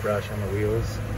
brush on the wheels.